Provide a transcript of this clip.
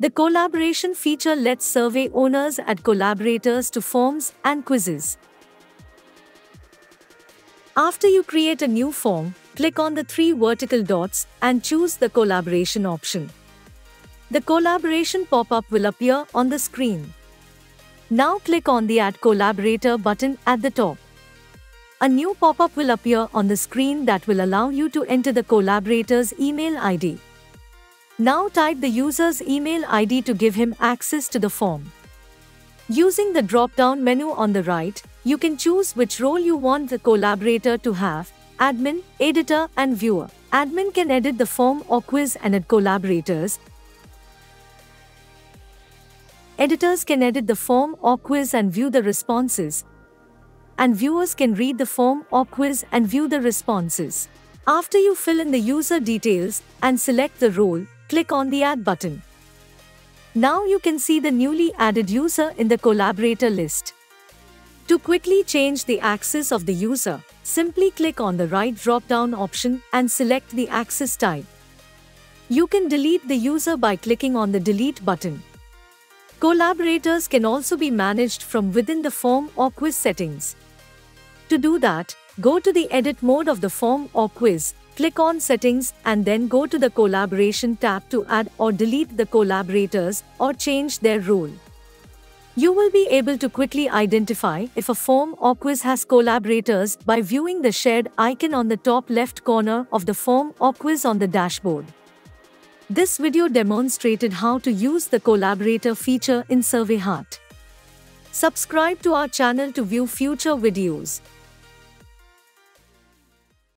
The collaboration feature lets survey owners add collaborators to forms and quizzes. After you create a new form, click on the three vertical dots and choose the collaboration option. The collaboration pop-up will appear on the screen. Now click on the Add Collaborator button at the top. A new pop-up will appear on the screen that will allow you to enter the collaborator's email ID. Now type the user's email ID to give him access to the form. Using the drop-down menu on the right, you can choose which role you want the collaborator to have, admin, editor and viewer. Admin can edit the form or quiz and add collaborators. Editors can edit the form or quiz and view the responses and viewers can read the form or quiz and view the responses. After you fill in the user details and select the role, click on the Add button. Now you can see the newly added user in the collaborator list. To quickly change the access of the user, simply click on the right drop-down option and select the access type. You can delete the user by clicking on the Delete button. Collaborators can also be managed from within the form or quiz settings. To do that, go to the Edit mode of the form or quiz, click on Settings and then go to the Collaboration tab to add or delete the collaborators or change their role. You will be able to quickly identify if a form or quiz has collaborators by viewing the shared icon on the top left corner of the form or quiz on the dashboard. This video demonstrated how to use the collaborator feature in SurveyHeart. Subscribe to our channel to view future videos.